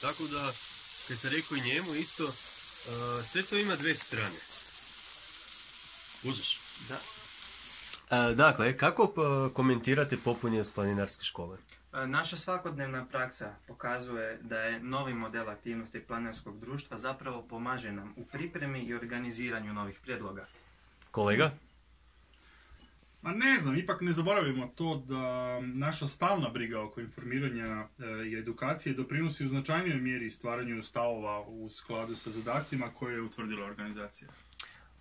tako da, kad sam rekao i njemu isto, uh, sve to ima dve strane. Uzeš? Da. E, dakle, kako p- komentirate popunjenost planinarske škole? E, Naša svakodnevna praksa pokazuje da je novi model aktivnosti planinarskog društva zapravo pomaže nam u pripremi i organiziranju novih prijedloga. Kolega? Ma ne znam, ipak ne zaboravimo to da naša stalna briga oko informiranja e, i edukacije doprinosi u značajnijoj mjeri stvaranju stavova u skladu sa zadacima koje je utvrdila organizacija.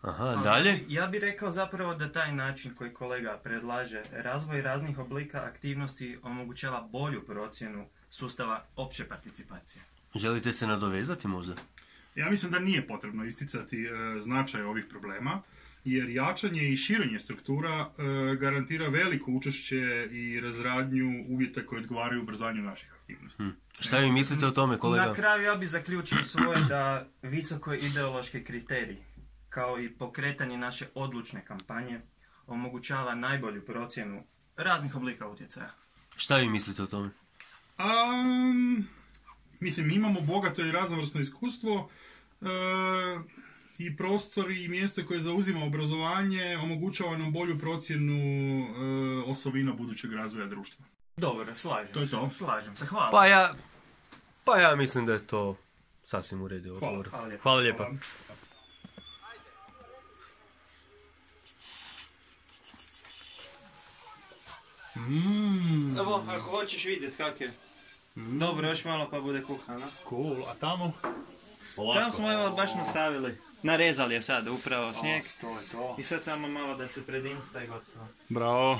Aha, Ali dalje? Ja bih rekao zapravo da taj način koji kolega predlaže, razvoj raznih oblika aktivnosti omogućava bolju procjenu sustava opće participacije. Želite se nadovezati možda? Ja mislim da nije potrebno isticati e, značaj ovih problema, jer jačanje i širenje struktura e, garantira veliko učešće i razradnju uvjeta koji odgovaraju ubrzanju naših aktivnosti. Šta vi mislite o tome, kolega? Na kraju ja bih zaključio svoje da visoko ideološki kriterij, kao i pokretanje naše odlučne kampanje, omogućava najbolju procjenu raznih oblika utjecaja. Šta vi mislite o tome? Am, mislim, mi imamo bogato i raznovrsno iskustvo e, i prostor i mjesto koje zauzima obrazovanje omogućava nam bolju procjenu e, osobina budućeg razvoja društva. Dobro, slažem To je se. to. Slažem se, hvala. Pa ja, pa ja mislim da je to sasvim u redu Hvala, odgovor. hvala lijepa. Hvala lijepa. Hvala. Evo, ako hoćeš vidjeti kak je. Dobro, još malo pa bude kuhano. Cool, a tamo? Tamo smo evo baš nastavili. Narezali je sad upravo snijeg. To je to. I sad samo malo da se predinsta i gotovo. Bravo.